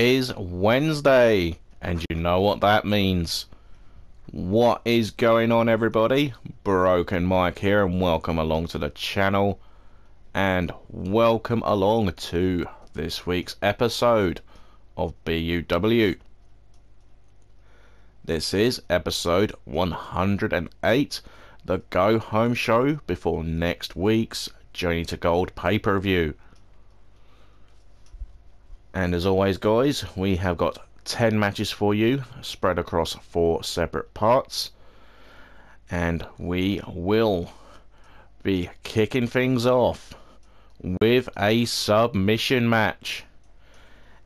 Is Wednesday, and you know what that means. What is going on, everybody? Broken Mike here, and welcome along to the channel, and welcome along to this week's episode of BUW. This is episode 108, the go home show before next week's Journey to Gold pay per view. And as always, guys, we have got 10 matches for you spread across four separate parts. And we will be kicking things off with a submission match.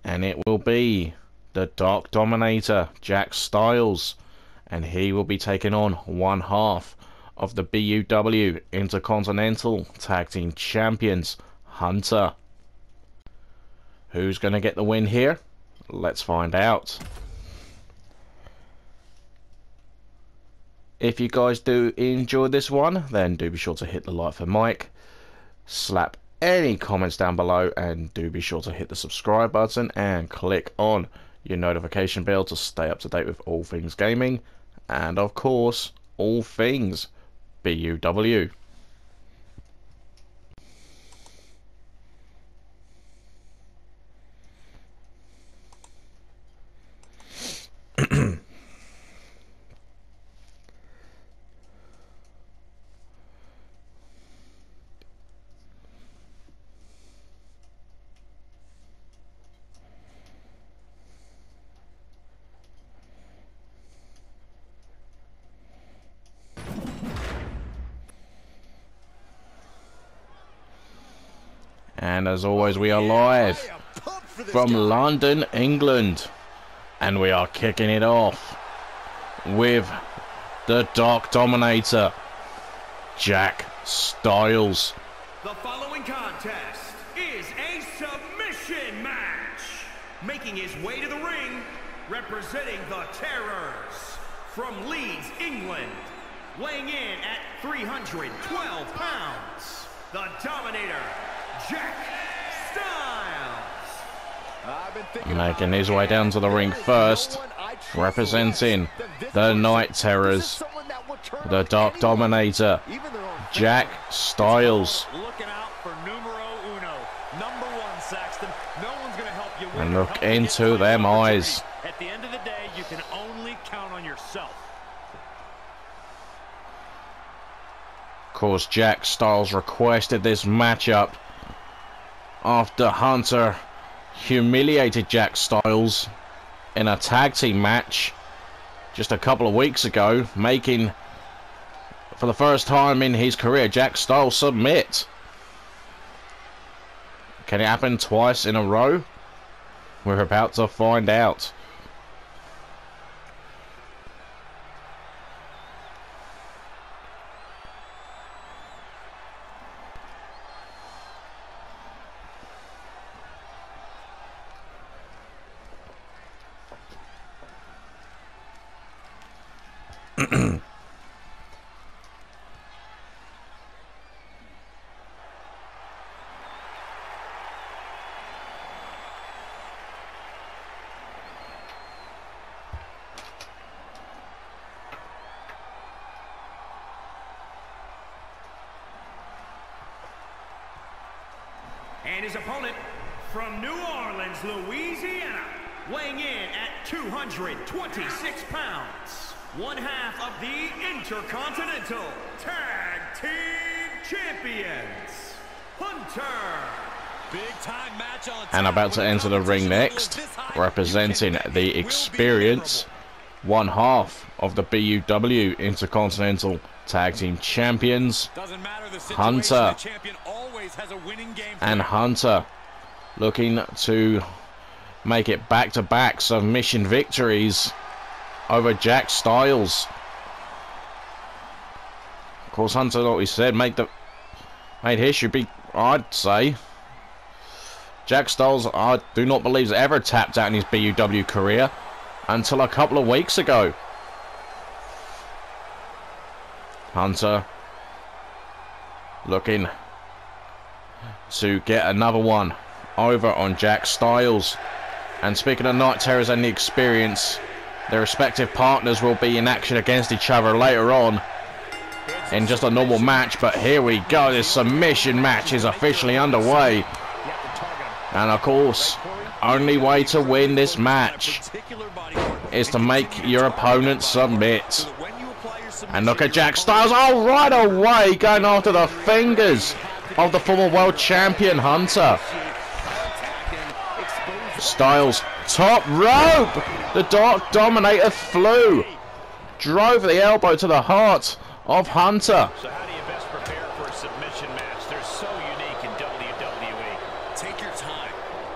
And it will be the Dark Dominator, Jack Styles. And he will be taking on one half of the BUW Intercontinental Tag Team Champions, Hunter. Who's going to get the win here? Let's find out. If you guys do enjoy this one, then do be sure to hit the like for Mike, slap any comments down below, and do be sure to hit the subscribe button and click on your notification bell to stay up to date with all things gaming, and of course, all things BUW. And as always, we are live from London, England. And we are kicking it off with the Dark Dominator, Jack Styles. The following contest is a submission match. Making his way to the ring, representing the Terrors from Leeds, England. Weighing in at 312 pounds, the Dominator. Making his way down to the ring first, representing the Night Terrors, the Dark Dominator, Jack Styles. Looking out for numero uno. Number one, Saxton. No one's going to help you win And look help you get into to them eyes. At the end of the day, you can only count on yourself. Of course, Jack Styles requested this matchup after Hunter humiliated Jack Styles in a tag team match just a couple of weeks ago, making for the first time in his career Jack Styles submit. Can it happen twice in a row? We're about to find out. And his opponent from New Orleans, Louisiana, weighing in at 226 pounds, one half of the Intercontinental Tag Team Champions, Hunter. Big time match on And about to enter the ring next, levels this high, representing you can bet the it will be experience, one half of the BUW Intercontinental Tag Team Champions, Doesn't matter the situation, Hunter. the champion always has a winning game and. Hunter looking to make it back to back submission victories over Jack Styles. Of course, Hunter, like we said, made the made history. Be I'd say Jack Styles. I do not believe has ever tapped out in his BUW career until a couple of weeks ago. Hunter looking to get another one over on Jack Styles. And speaking of Night Terrors and the experience, their respective partners will be in action against each other later on in just a normal match. But here we go, this submission match is officially underway. And of course, only way to win this match is to make your opponent submit. And look at Jack Styles, oh, right away, going after the fingers of the former world champion Hunter. Styles, top rope! The Dark Dominator flew. Drove the elbow to the heart of Hunter. So how do you best prepare for a submission match? They're so unique in WWE. Take your time.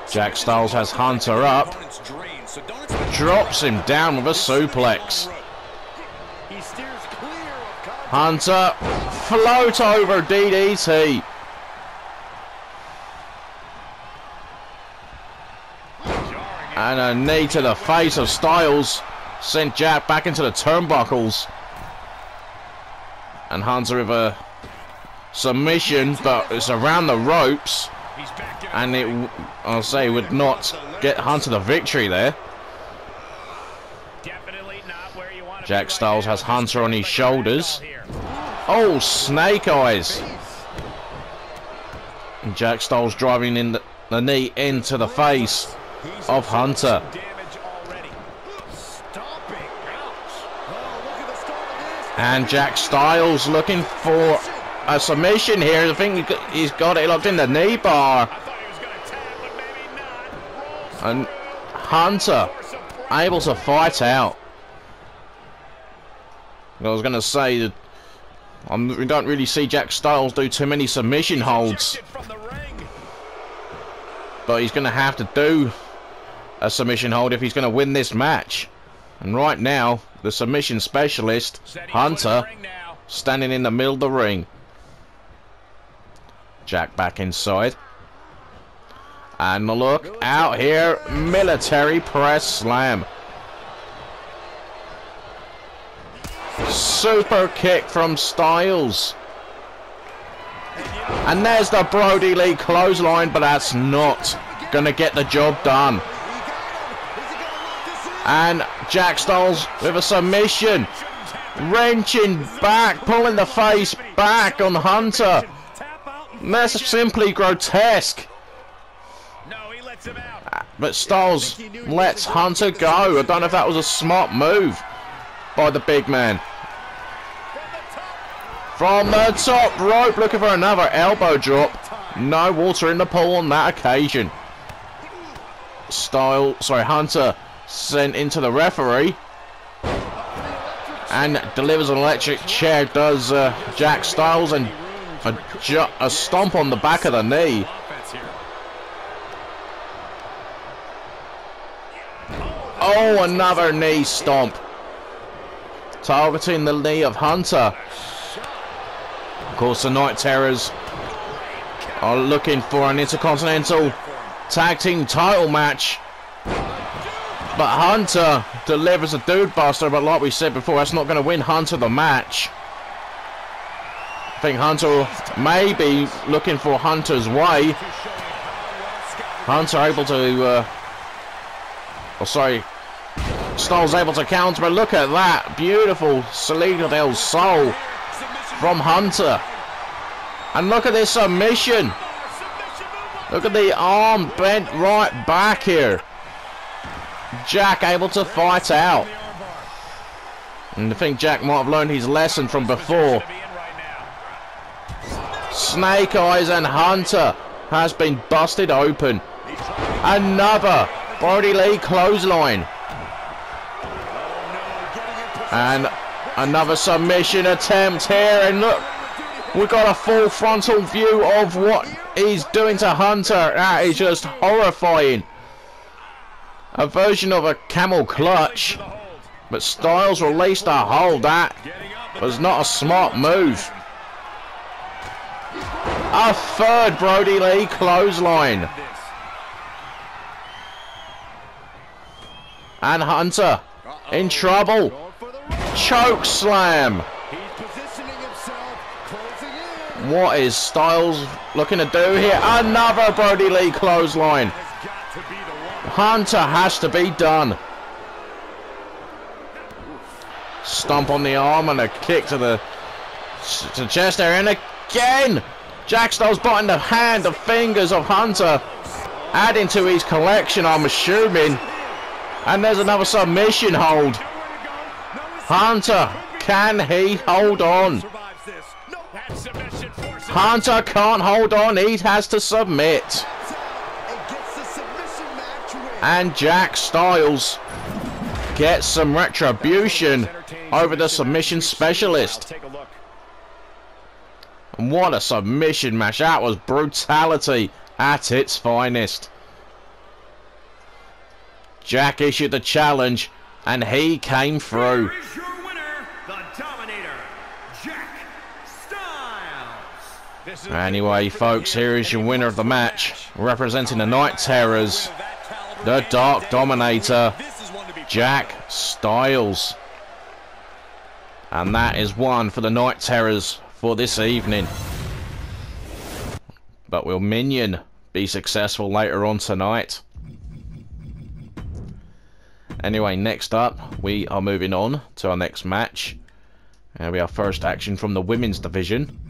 Jack Styles has Hunter up. Opponent's drained, so don't expect Drops him down with a suplex. He steers clear of contact. Hunter, float over DDT. And a knee to the face of Styles sent Jack back into the turnbuckles. And Hunter with a submission, but it's around the ropes. He's back in And it, I'll say, would not get Hunter the victory there. Definitely not where you want to Jack Styles has Hunter on his shoulders. Oh, snake eyes. And Jack Styles driving in the, the knee into the face of Hunter. And Jack Styles looking for a submission here. I think he's got it locked in the knee bar. And Hunter able to fight out. I was going to say that um, we don't really see Jack Styles do too many submission holds. But he's going to have to do a submission hold if he's going to win this match. And right now, the submission specialist, Setting foot in Hunter, the ring now. standing in the middle of the ring. Jack back inside. And look out here, military press slam. Super kick from Styles. And there's the Brodie Lee clothesline, but that's not gonna get the job done. And Jack Styles with a submission. Wrenching back, pulling the face back on Hunter. That's simply grotesque. But Styles lets Hunter go. I don't know if that was a smart move by the big man. From the top rope, looking for another elbow drop. No water in the pool on that occasion. Style, sorry, Hunter sent into the referee and delivers an electric chair. Does uh, Jack Styles and a, a stomp on the back of the knee. Oh, another knee stomp. Targeting the knee of Hunter. Of course, the Night Terrors are looking for an Intercontinental Tag Team title match. But Hunter delivers a Dude Buster, but like we said before, that's not going to win Hunter the match. I think Hunter may be looking for Hunter's way. Hunter able to, uh, oh sorry, Styles able to counter, but look at that. Beautiful Salida del Sol from Hunter. And look at this submission. Look at the arm bent right back here. Jack able to fight out. And I think Jack might have learned his lesson from before. Snake Eyes and Hunter has been busted open. Another Brodie Lee clothesline. And another submission attempt here. And look, we've got a full frontal view of what he's doing to Hunter. That is just horrifying. A version of a camel clutch. But Styles released a hold. That was not a smart move. A third Brodie Lee clothesline. And Hunter in trouble. Choke slam. What is Styles looking to do here? Another Brodie Lee clothesline. Has got to be the one. Hunter has to be done. Stomp on the arm and a kick to the to chest area. And again, Jack Styles biting the hand, the fingers of Hunter. Adding to his collection, I'm assuming. And there's another submission hold. Hunter, can he hold on? Hunter can't hold on. He has to submit. And Jack Styles gets some retribution over the submission specialist. Take a look. And what a submission match. That was brutality at its finest. Jack issued the challenge and he came through. Here is your winner, the Dominator, Jack Styles. Anyway, folks, here is your winner of the match, representing the Night Terrors, the Dark Dominator, Jack Styles. And that is one for the Night Terrors for this evening. But will Minion be successful later on tonight? Anyway, next up, we are moving on to our next match. And we have first action from the women's division.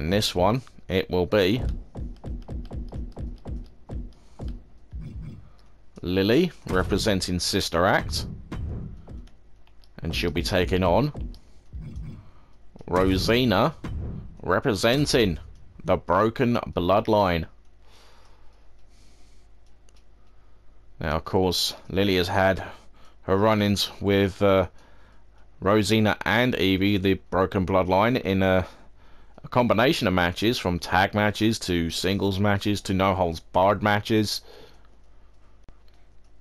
And this one, it will be Lily representing Sister Act. And she'll be taking on Rosina representing the Broken Bloodline. Now, of course, Lily has had her run-ins with uh, Rosina and Evie, the Broken Bloodline, in a, a combination of matches, from tag matches to singles matches to no holds barred matches.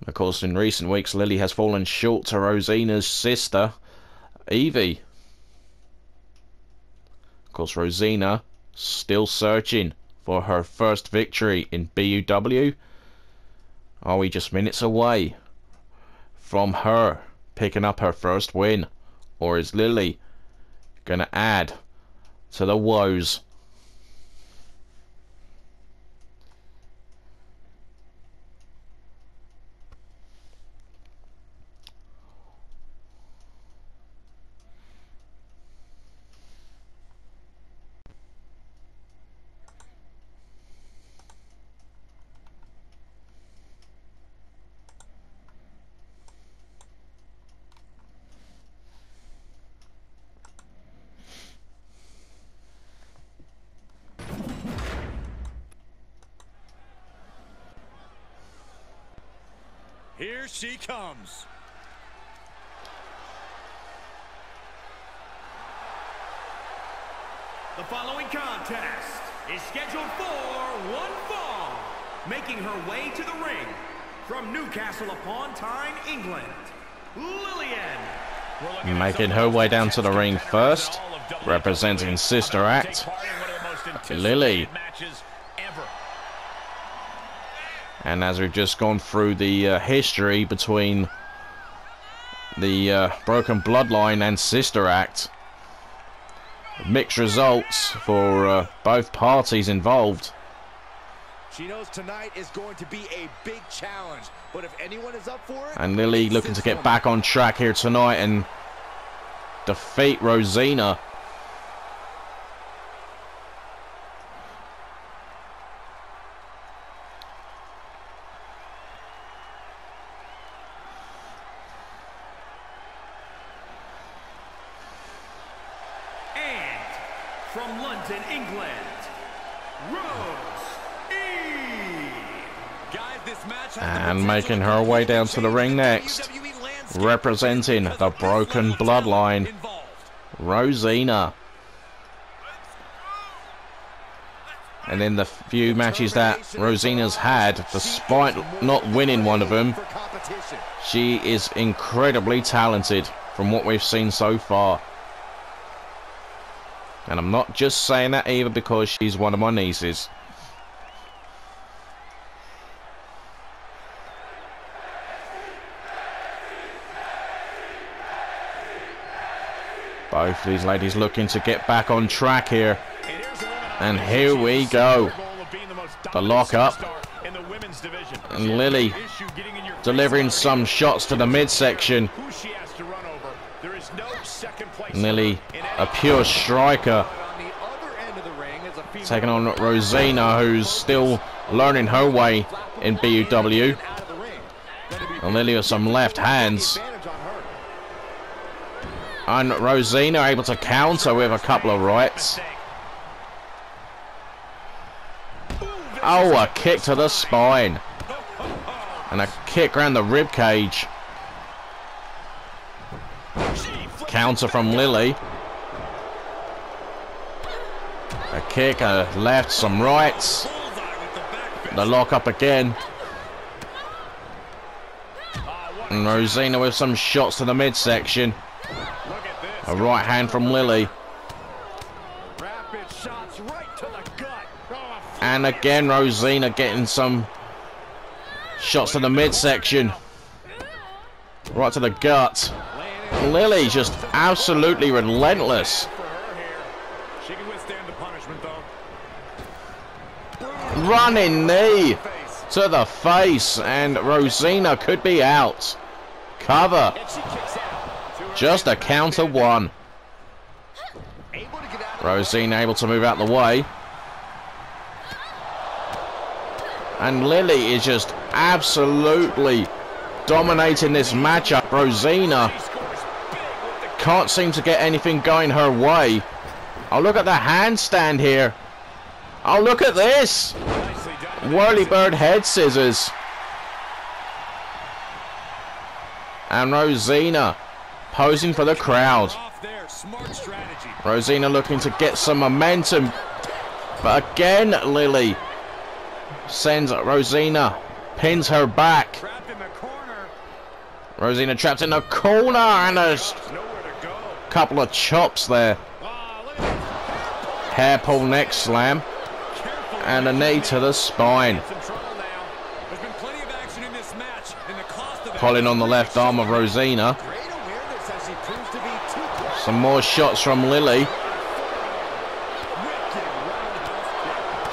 Of course, in recent weeks, Lily has fallen short to Rosina's sister, Evie. Of course, Rosina still searching for her first victory in BUW. Are we just minutes away from her picking up her first win? Or is Lily going to add to the woes? Here she comes. The following contest is scheduled for one fall, making her way to the ring from Newcastle upon Tyne, England, Lillian. We're looking at Making her way down to the ring first, in all of WWE. representing Sister Act, Take part in one of the most anticipated Lily. matches ever. And as we've just gone through the uh, history between the uh, Broken Bloodline and Sister Act, mixed results for uh, both parties involved. She knows tonight is going to be a big challenge, but if anyone is up for it, And Lily looking to get back on track here tonight and defeat Rosina. And from London, England, Rose E. Guys, this match has the And potential making her way down to the ring next, representing the Broken Bloodline. Rosina. And in the few matches that Rosina's had, despite not winning one of them, she is incredibly talented from what we've seen so far. And I'm not just saying that either because she's one of my nieces. Both these ladies looking to get back on track here. And here we go. The women's division. And Lily delivering some shots to the midsection. Lily, a pure striker, taking on Rosina, who's still learning her way in BUW. And Lily with some left hands. And Rosina able to counter with a couple of rights. Oh, a kick to the spine. And a kick around the rib cage. Counter from Lily. A kick, a left, some rights. The lock up again. And Rosina with some shots to the midsection. Look at this. A right hand from Lily. Rapid shots right to the gut. A And again, Rosina getting some shots to the midsection. Right to the gut. Lily just absolutely relentless. for her here. She can withstand the punishment though. Running knee to the face. And Rosina could be out. Cover. Just a counter one. Rosina able to move out the way. And Lily is just absolutely dominating this matchup. Rosina can't seem to get anything going her way. Oh, look at the handstand here. Oh, look at this. nicely done. Whirlybird head scissors. And Rosina posing for the crowd. Off there. Smart strategy. Rosina looking to get some momentum. But again, Lily sends Rosina, pins her back. Trapped in the corner. Rosina trapped in the corner and a s- There's nowhere to go. couple of chops there. Ah, Hair pull neck slam and a knee to the spine. Some trouble now. There's been plenty of action in this match, and the cost of it. Pulling on the left arm of Rosina. great awareness as she proves to be too quick. Some more shots from Lily.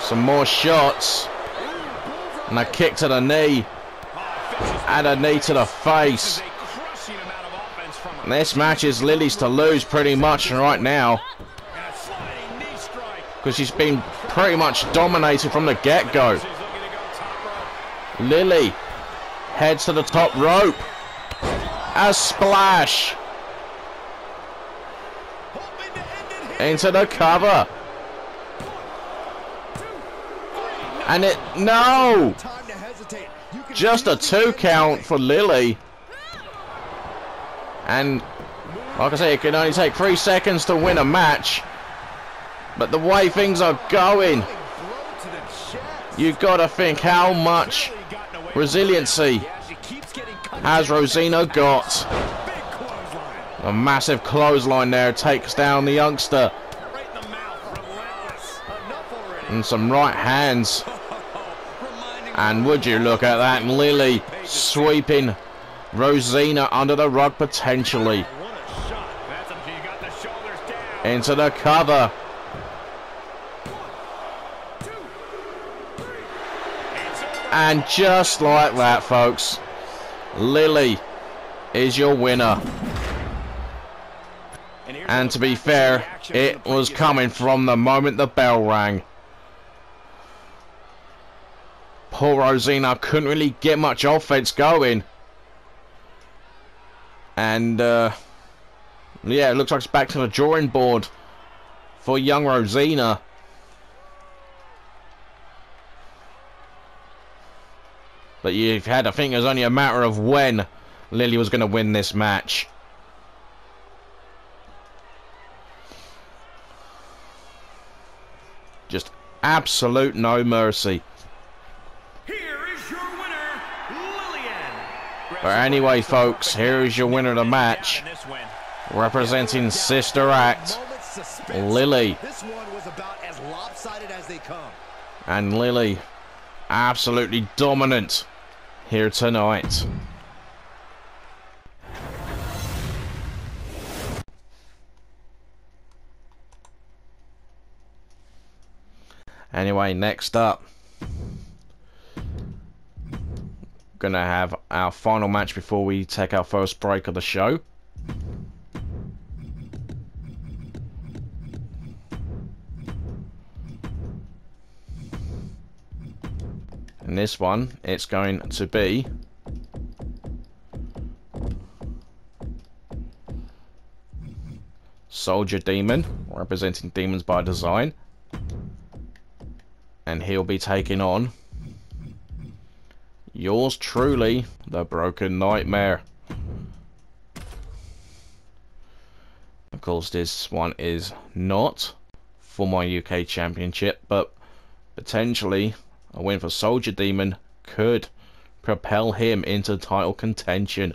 Some more shots. And a kick to the knee. And a knee to the face. This match is Lily's to lose pretty much right now. Because she's been pretty much dominated from the get-go. Lily heads to the top rope. A splash Hoping to end it here. Into the cover. And it, no! Just a two count for Lily. And like I say, it can only take three seconds to win a match. But the way things are going, you've got to think how much resiliency has Rosina got. A massive clothesline there takes down the youngster. And some right hands. And would you look at that, Lily sweeping Rosina under the rug potentially. Into the cover. And just like that, folks, Lily is your winner. And, to be fair, it was coming from the moment the bell rang. Poor Rosina couldn't really get much offense going. And, uh, yeah, it looks like it's back to the drawing board for young Rosina. But you've had I think it was only a matter of when Lily was going to win this match. Just absolute no mercy. Here is your winner, Lillian. But anyway, folks, here is your winner of the match, In this win. representing Sister Act, Lily. This one was about as lopsided as they come. And Lily, absolutely dominant here tonight. Anyway, next up, gonna have our final match before we take our first break of the show. And this one, it's going to be Soldier Demon, representing Demons by Design. And he'll be taking on yours truly, the Broken Nightmare. Of course, this one is not for my UK Championship, but potentially a win for Soldier Demon could propel him into title contention.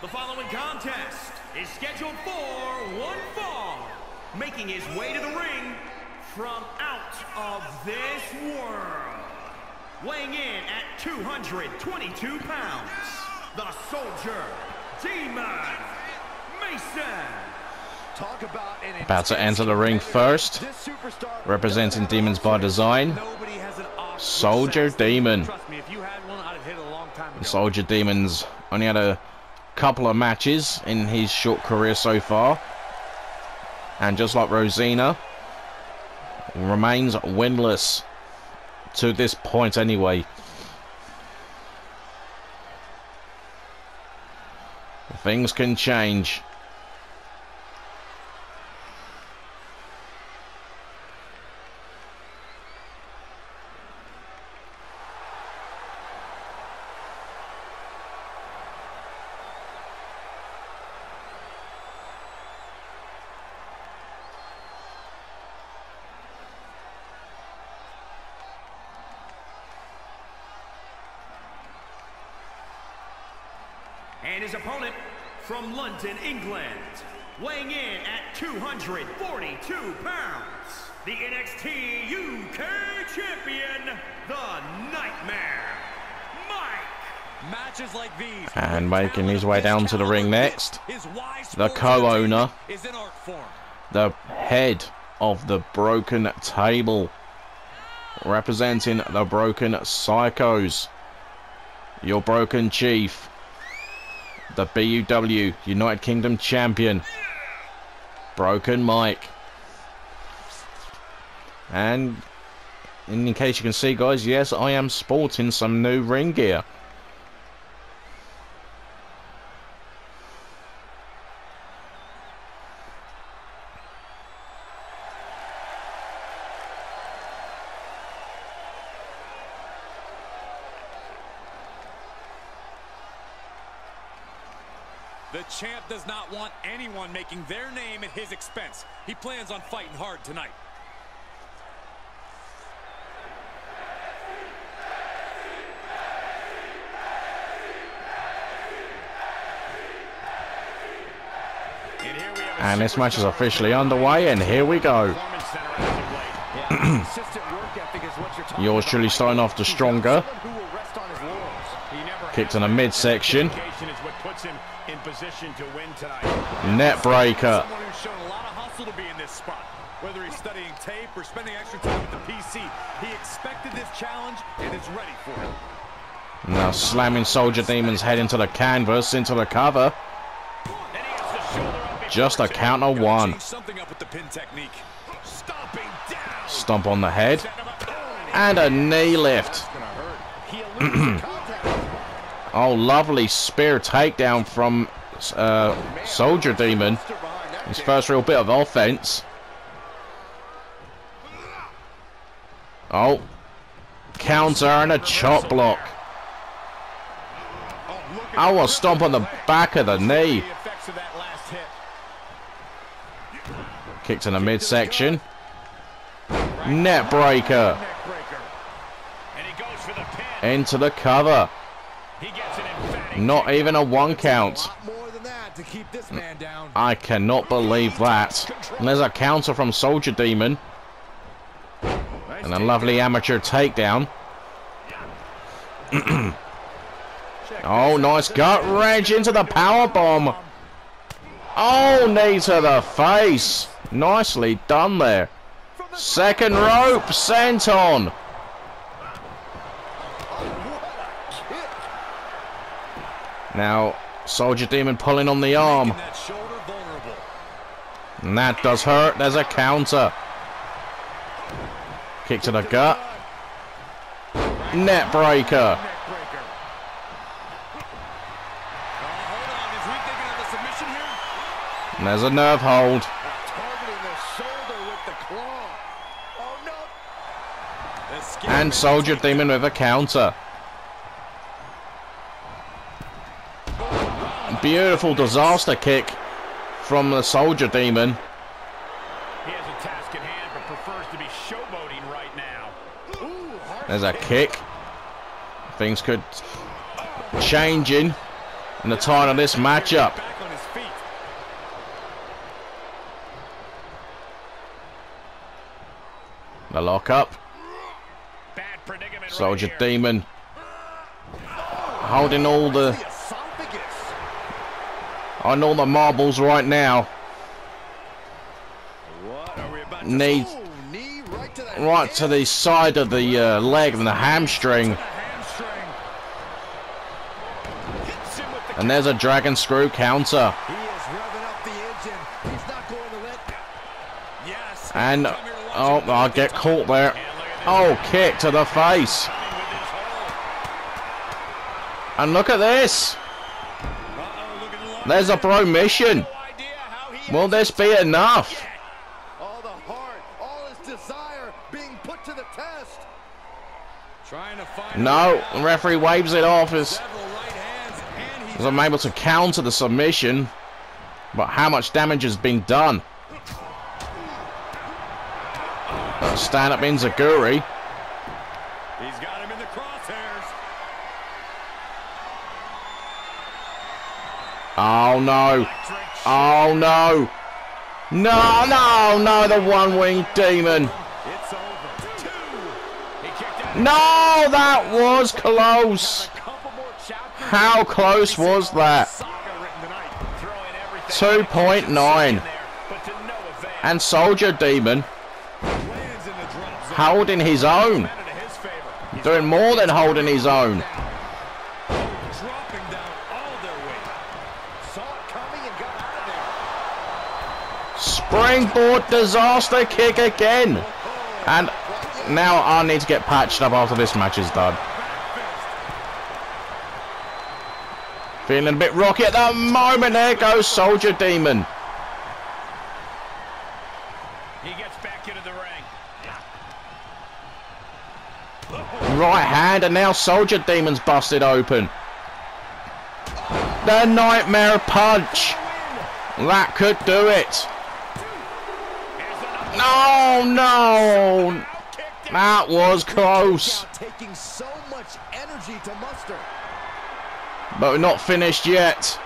The following contest is scheduled for one fall. Making his way to the ring from out of this world. Weighing in at 222 pounds, the Soldier Demon Mason. Talk about an About to enter the ring first, representing Demons by Design. Nobody has an off Soldier. Demon. Trust me, if you had one, I'd have hit it a long time ago. Soldier Demons only had a couple of matches in his short career so far. And just like Rosina, remains winless to this point anyway. Things can change. And his opponent from London, England, weighing in at 242 pounds, the NXT UK Champion, the Nightmare, Mike. Matches like these. And making his way down to the ring next, the co-owner. entertainment is an art form. the head of the Broken Table, representing the Broken Psychos, your Broken Chief, the BUW United Kingdom Champion, Broken Mike. And in case you can see, guys, yes, I am sporting some new ring gear. The champ does not want anyone making their name at his expense. He plans on fighting hard tonight. And here we have a And this match is officially underway, and here we go. Performance Center as of late. Yeah, consistent work ethic is what you're talking Yours truly starting off the He's stronger. someone who will rest position to win tonight. Net breaker. Someone who's shown a lot of hustle to be in this spot. Whether he's studying tape or spending extra time with the PC, he expected this challenge and is ready for it. Now slamming Soldier Demon's head into the canvas, into the cover. And he gets the shoulder up before Just a count of one. Something up with the pin technique. Stomping down. Stomp on the head. Set him up. And a knee lift. He eludes the contact. Oh, lovely spear takedown from uh, Soldier Demon. His first real bit of offense. Oh. Counter and a chop block. Oh, I the was stomp on the back of the knee. Kicked in the midsection. Net breaker. Into the cover. Not even a one count. A lot more than that to keep this man down. I cannot believe that. And there's a counter from Soldier Demon. And a lovely amateur takedown. oh, nice gut wrench into the power bomb. Oh, knee to the face. Nicely done there. Second rope, sent on. Oh, now, Soldier Demon pulling on the arm. Making that shoulder vulnerable. And that does hurt. There's a counter. Kick to the gut. Net breaker. Oh, hold on. Is he thinking of a submission here? And there's a nerve hold. Targeting the shoulder with the claw. Oh. And Soldier Demon with a counter. Beautiful disaster kick from the Soldier Demon. He has a task at hand, but prefers to be showboating right now. Ooh, There's a kick. Things could change in in the time of this matchup. Back on his feet. The lock up. Soldier right. Demon holding all the. On all the marbles right now. Knee right to the side of the uh, leg and the hamstring. And there's a dragon screw counter. And oh. I'll get caught there. Oh, kick to the face. And look at this. Uh-oh, look at the line. There's a pro mission. No idea how he Will this be enough? all the heart, all his desire being put to the test. Trying to find No, the referee waves it off as, right hands, and he's as I'm able to counter the submission. But how much damage has been done? Stand up Enzuigiri. he's Oh, no. Oh no. No, no, no, the one winged demon. No, that was close. How close was that? Saga written tonight. Throwing everything. 2.9. there, but to no avail. And Soldier Demon holding his own. Doing more than holding his own. Dropping down all their weight. Saw it coming and got out of there. Springboard disaster kick again. And now I need to get patched up after this match is done. Feeling a bit rocky at the moment. There goes Soldier Demon. He gets back into the ring. Right hand, and now Soldier Demon's busted open. The Nightmare Punch. That could do it. No, no. That was close. Taking so much energy to muster. But we're not finished yet.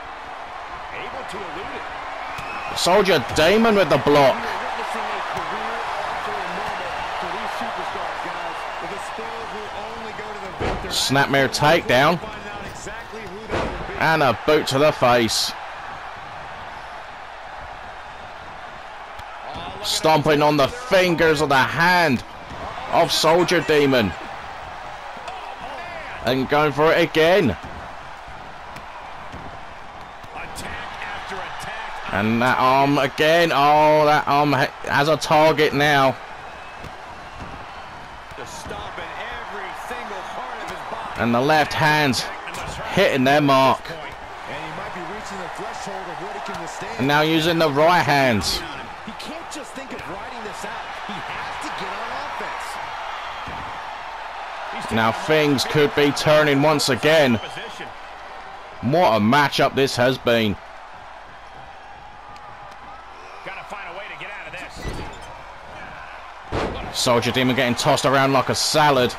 Able to elude it. Soldier Demon with the block. Witnessing a career altering moment for these superstars, guys. The spoils will only go to the victor. Snapmare takedown. Finding out exactly And a boot to the face. Stomping on the fingers of the hand of Soldier Demon. And going for it again. Attack after attack. And that arm again. Oh, that arm ha- has a target now. Just stomping every single part of his body. And the left hand's hitting their mark. And he might be reaching the threshold of what he can withstand. And now using the right hands. He can't just think of riding this out. He has to get on offense. Now things could be turning once again. What a matchup this has been. Gotta find a way to get out of this. Soldier Demon getting tossed around like a salad.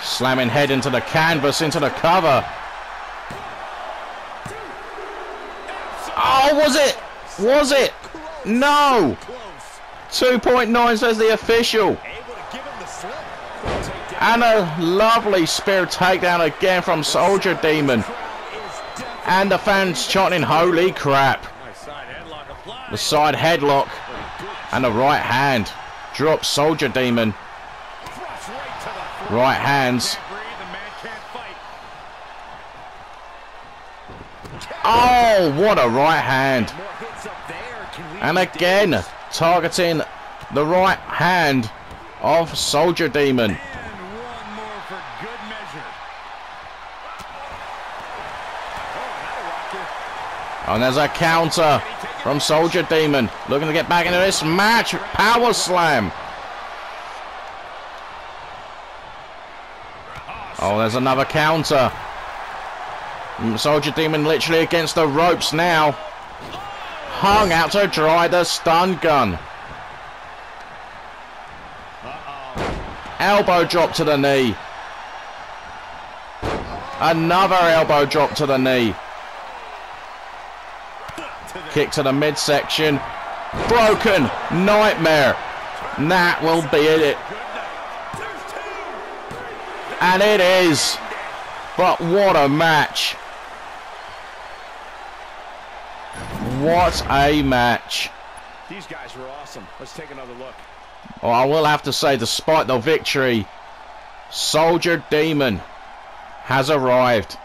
Slamming head into the canvas, into the cover. Oh, was it? Was it? No! 2.9 says the official. Able to give him the slip. Takedown. And a lovely spear takedown again from Soldier Demon. And the fans chanting, holy crap. The side headlock and the right hand. Drop Soldier Demon. Right hands. Oh, what a right hand. And again, targeting the right hand of Soldier Demon. And one more for good measure. And there's a counter from Soldier Demon. Looking to get back into this match. Power slam. Oh, there's another counter. Mm, Soldier Demon literally against the ropes now. Hung out to dry the stun gun. Elbow drop to the knee. Another elbow drop to the knee. Kick to the midsection. Broken. Nightmare. And that will be it. And it is. But what a match. What a match. These guys were awesome. Let's take another look. Well, I will have to say, despite the victory, Soldier Demon has arrived.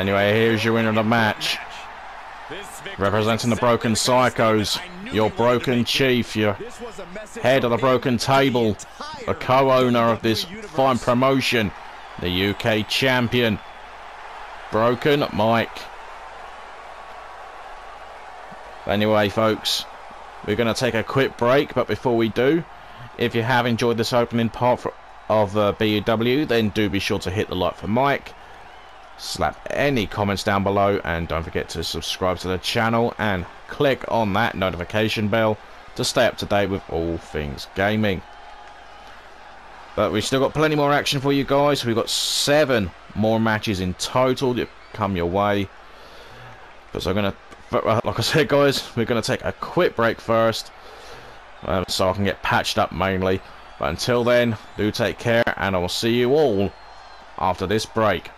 Anyway, here's your winner of the match. Representing the Broken Psychos, your broken chief, your head of the broken table, the co-owner of this fine promotion, the UK champion, Broken Mike. Anyway, folks, we're going to take a quick break, but before we do, if you have enjoyed this opening part for, of uh, BUW, then do be sure to hit the like for Mike, slap any comments down below, and don't forget to subscribe to the channel and click on that notification bell to stay up to date with all things gaming. But we've still got plenty more action for you guys. We've got seven more matches in total that come your way. But so I'm gonna, like I said, guys, we're gonna take a quick break first, um, so I can get patched up mainly. But until then, do take care, and I will see you all after this break.